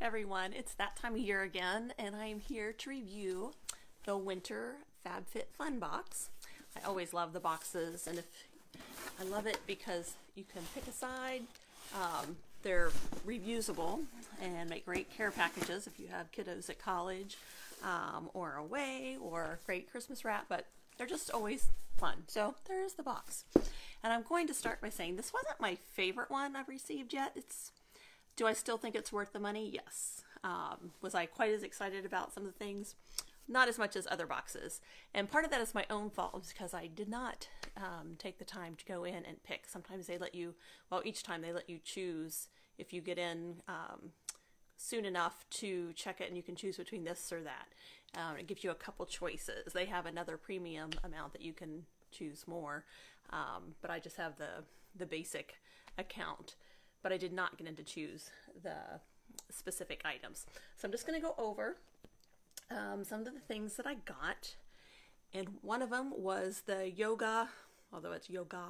everyone, it's that time of year again, and I am here to review the Winter FabFit Fun Box. I always love the boxes, and if I love it because you can pick a side. Um, they're reusable and make great care packages if you have kiddos at college um, or away, or great Christmas wrap. But they're just always fun. So there is the box, and I'm going to start by saying this wasn't my favorite one I've received yet. It's do I still think it's worth the money? Yes. Um, was I quite as excited about some of the things? Not as much as other boxes. And part of that is my own fault because I did not um, take the time to go in and pick. Sometimes they let you, well, each time they let you choose if you get in um, soon enough to check it and you can choose between this or that. Um, it gives you a couple choices. They have another premium amount that you can choose more, um, but I just have the, the basic account but I did not get into choose the specific items. So I'm just going to go over um, some of the things that I got. And one of them was the Yoga, although it's Yoga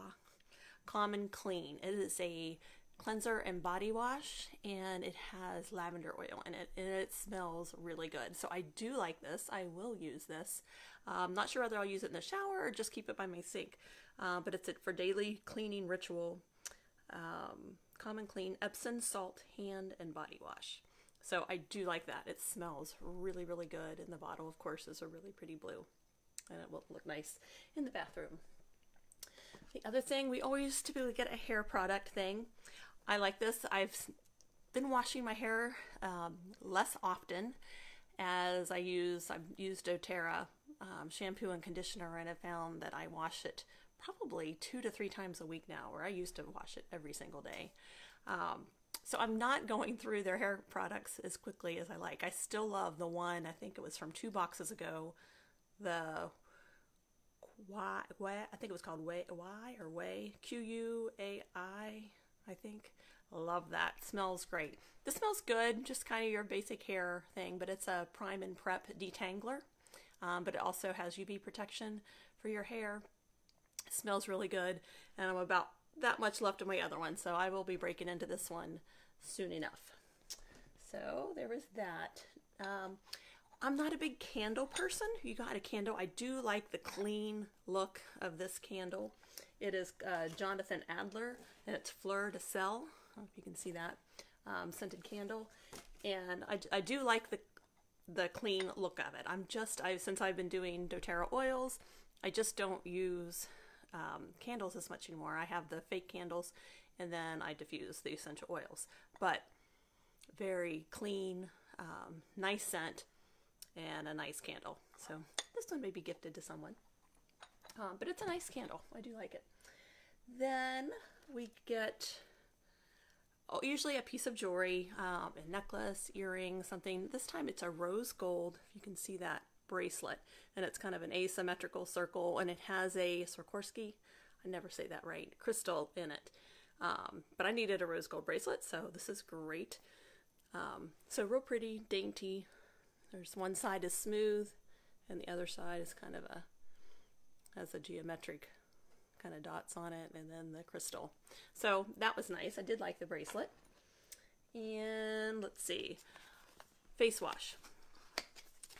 and Clean. It is a cleanser and body wash and it has lavender oil in it and it smells really good. So I do like this. I will use this. I'm not sure whether I'll use it in the shower or just keep it by my sink. Uh, but it's it for daily cleaning ritual. Um, And Clean Epsom Salt Hand and Body Wash. So I do like that. It smells really, really good. And the bottle, of course, is a really pretty blue. And it will look nice in the bathroom. The other thing, we always typically get a hair product thing. I like this. I've been washing my hair um, less often as I use, I've used doTERRA um, shampoo and conditioner and I found that I wash it probably two to three times a week now, where I used to wash it every single day. Um, so I'm not going through their hair products as quickly as I like. I still love the one, I think it was from two boxes ago, the Why, I think it was called Way, Y or Way, Q U A I, I think. Love that. Smells great. This smells good, just kind of your basic hair thing, but it's a prime and prep detangler. Um, but it also has UV protection for your hair. Smells really good, and I'm about that much left of my other one, so I will be breaking into this one soon enough. So there was that. Um, I'm not a big candle person. You got a candle. I do like the clean look of this candle. It is uh, Jonathan Adler, and it's Fleur de Sel. I don't know if you can see that um, scented candle. And I, I do like the the clean look of it. I'm just I since I've been doing DoTerra oils, I just don't use um, candles as much anymore. I have the fake candles and then I diffuse the essential oils. But very clean, um, nice scent, and a nice candle. So this one may be gifted to someone. Um, but it's a nice candle. I do like it. Then we get oh, usually a piece of jewelry, um, a necklace, earring, something. This time it's a rose gold. If you can see that bracelet and it's kind of an asymmetrical circle and it has a Swarovski, I never say that right, crystal in it. Um, but I needed a rose gold bracelet, so this is great. Um, so real pretty, dainty. There's one side is smooth and the other side is kind of a, has a geometric kind of dots on it and then the crystal. So that was nice. I did like the bracelet. And let's see, face wash.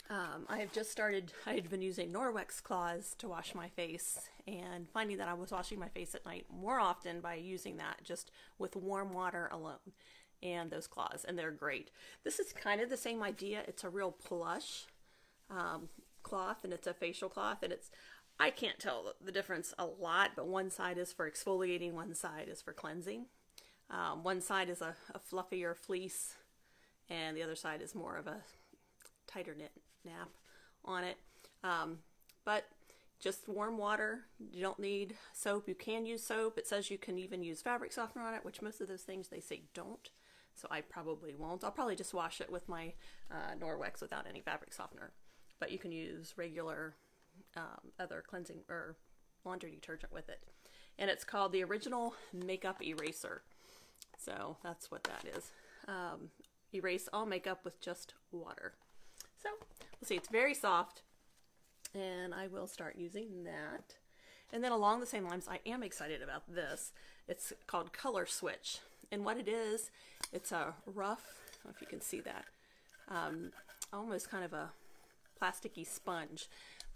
Um, I have just started, I had been using Norwex cloths to wash my face and finding that I was washing my face at night more often by using that just with warm water alone and those cloths, and they're great. This is kind of the same idea. It's a real plush um, cloth and it's a facial cloth and it's, I can't tell the difference a lot, but one side is for exfoliating, one side is for cleansing. Um, one side is a, a fluffier fleece and the other side is more of a tighter knit nap on it. Um, but just warm water. You don't need soap. You can use soap. It says you can even use fabric softener on it, which most of those things they say don't. So I probably won't. I'll probably just wash it with my uh, Norwex without any fabric softener. But you can use regular um, other cleansing or laundry detergent with it. And it's called the Original Makeup Eraser. So that's what that is. Um, erase all makeup with just water. So we'll see, it's very soft and I will start using that. And then along the same lines, I am excited about this. It's called Color Switch. And what it is, it's a rough, know if you can see that. Um, almost kind of a plasticky sponge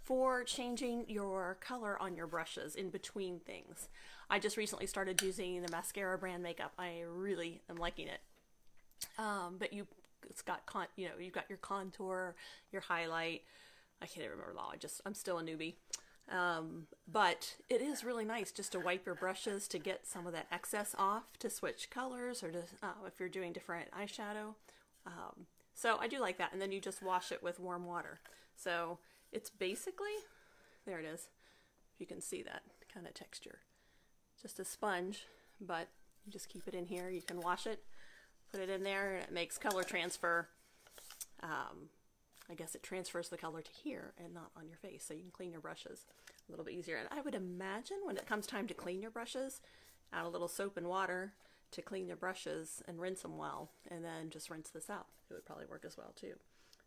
for changing your color on your brushes in between things. I just recently started using the Maskcara brand makeup. I really am liking it. Um, but you, it's got con, you know, you've got your contour, your highlight. I can't even remember all. I just, I'm still a newbie. Um, but it is really nice just to wipe your brushes to get some of that excess off to switch colors or to, uh, if you're doing different eyeshadow. Um, so I do like that. And then you just wash it with warm water. So it's basically, there it is. You can see that kind of texture. Just a sponge, but you just keep it in here. You can wash it, put it in there, and it makes color transfer. Um, I guess it transfers the color to here and not on your face, so you can clean your brushes a little bit easier. And I would imagine when it comes time to clean your brushes, add a little soap and water to clean your brushes and rinse them well, and then just rinse this out. It would probably work as well too.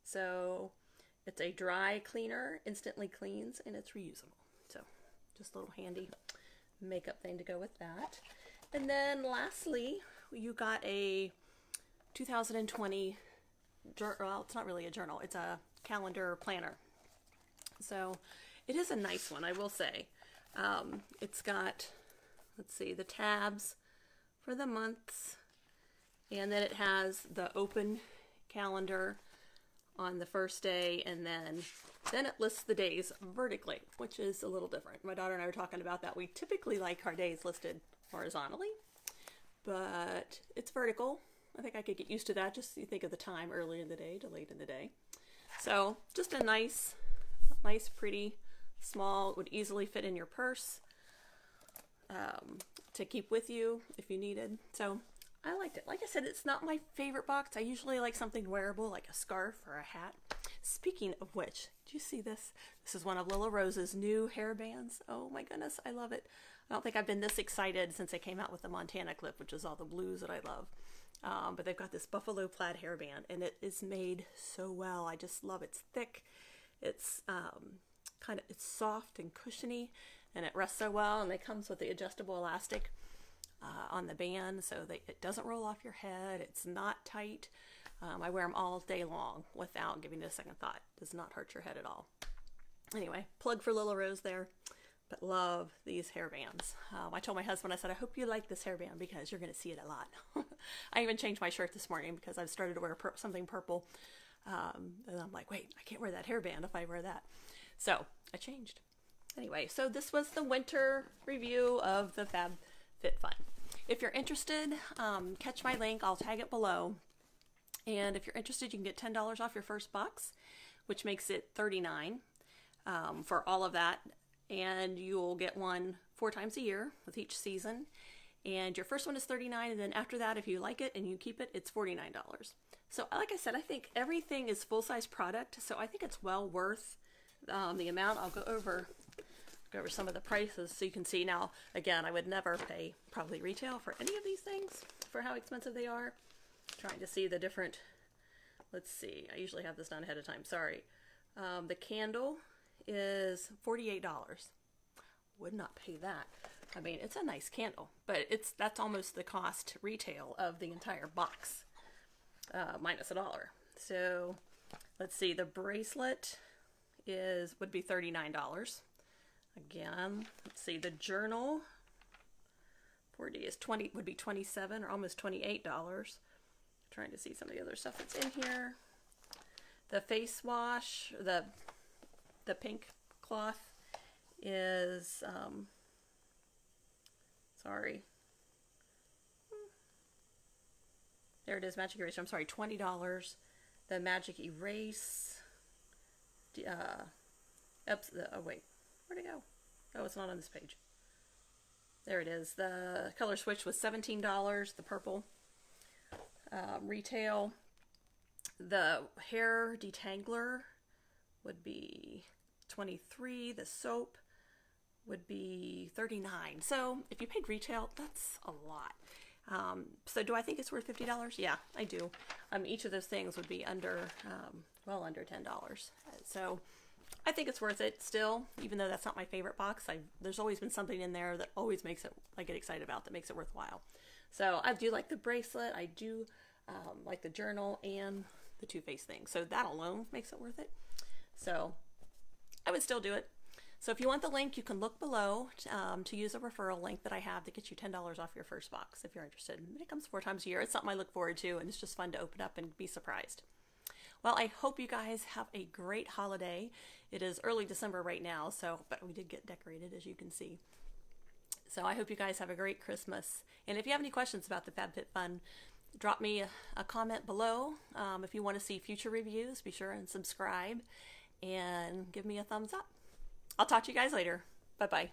So it's a dry cleaner, instantly cleans, and it's reusable. So just a little handy makeup thing to go with that. And then lastly, you got a 2020 well, it's not really a journal, it's a calendar planner. So it is a nice one, I will say. Um, it's got, let's see, the tabs for the months, and then it has the open calendar on the first day, and then then it lists the days vertically, which is a little different. My daughter and I were talking about that. We typically like our days listed horizontally, but it's vertical, I think I could get used to that. Just you think of the time early in the day to late in the day. So just a nice, nice, pretty, small, would easily fit in your purse um, to keep with you if you needed. So I liked it. Like I said, it's not my favorite box. I usually like something wearable like a scarf or a hat. Speaking of which, do you see this? This is one of Lilla Rose's new hair bands. Oh my goodness, I love it. I don't think I've been this excited since they came out with the Montana clip, which is all the blues that I love. Um, but they've got this buffalo plaid hairband, and it is made so well. I just love it. It's thick. It's um, kind of it's soft and cushiony, and it rests so well. And it comes with the adjustable elastic uh, on the band, so that it doesn't roll off your head. It's not tight. Um, I wear them all day long without giving it a second thought. It does not hurt your head at all. Anyway, plug for Lilla Rose there but love these hairbands. Um, I told my husband, I said, I hope you like this hairband because you're going to see it a lot. I even changed my shirt this morning because I've started to wear pur something purple. Um, and I'm like, wait, I can't wear that hairband if I wear that. So I changed. Anyway, so this was the winter review of the Fab Fit Fun. If you're interested, um, catch my link. I'll tag it below. And if you're interested, you can get $10 off your first box, which makes it 39 um, for all of that and you'll get one four times a year with each season. And your first one is 39, and then after that if you like it and you keep it, it's $49. So like I said, I think everything is full-size product, so I think it's well worth um, the amount. I'll go over go over some of the prices so you can see now again I would never pay probably retail for any of these things for how expensive they are trying to see the different let's see I usually have this done ahead of time sorry um, the candle is $48. Would not pay that. I mean, it's a nice candle, but it's that's almost the cost retail of the entire box, uh, minus a dollar. So, let's see. The bracelet is would be thirty nine dollars. Again, let's see. The journal, forty is twenty would be twenty seven or almost twenty eight dollars. Trying to see some of the other stuff that's in here. The face wash, the the pink cloth is, um, sorry. There it is, Magic Eraser. I'm sorry, $20. The Magic Erase. Uh, oh, wait. Where'd it go? Oh, it's not on this page. There it is. The color switch was $17, the purple. Um, retail. The hair detangler would be 23 The soap would be 39 So if you paid retail, that's a lot. Um, so do I think it's worth $50? Yeah, I do. Um, each of those things would be under, um, well under $10. So I think it's worth it still, even though that's not my favorite box. I, there's always been something in there that always makes it, I get excited about, that makes it worthwhile. So I do like the bracelet. I do um, like the journal and the Too Faced thing. So that alone makes it worth it. So I would still do it. So if you want the link, you can look below um, to use a referral link that I have that gets you $10 off your first box if you're interested. It comes four times a year. It's something I look forward to, and it's just fun to open up and be surprised. Well, I hope you guys have a great holiday. It is early December right now, so but we did get decorated as you can see. So I hope you guys have a great Christmas. And if you have any questions about the FabFitFun, drop me a, a comment below. Um, if you want to see future reviews, be sure and subscribe and give me a thumbs up. I'll talk to you guys later. Bye bye.